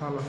好了。